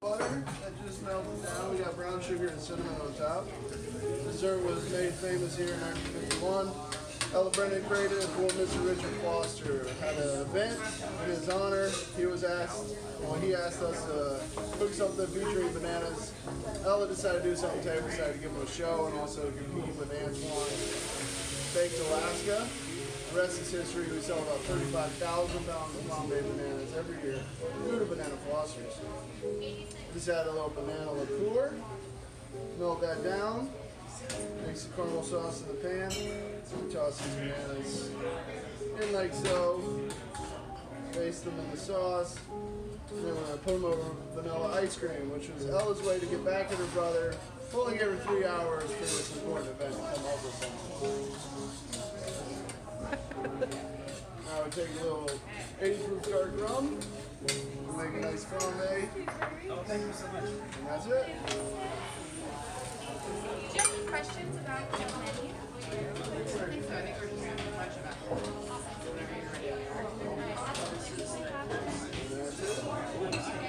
Butter that just melted down. We got brown sugar and cinnamon on top. Dessert was made famous here in 1951. Ella Brennan created it for Mr. Richard Foster. Had an event in his honor. He was asked, well, he asked us to cook something featuring bananas. Ella decided to do something. Taylor decided to give him a show and also compete with Antoine Baked Alaska. The rest is history. We sell about 35,000 pounds of flambe bananas every year due to Banana Fosters. Just add a little banana liqueur, melt that down, mix the caramel sauce in the pan, toss these bananas in like so, baste them in the sauce, and then we're gonna put them over vanilla ice cream, which was Ella's way to get back at her brother, pulling every three hours for this important event take a little 80 proof dark rum, make a nice fillet. Oh, thank you so much. And that's it. Do you have any questions about the menu?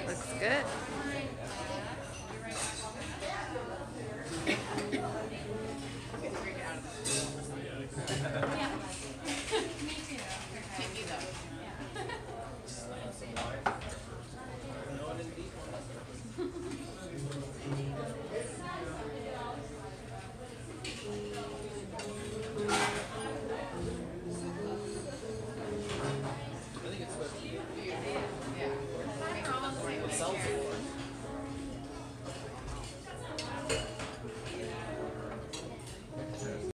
Looks good. yeah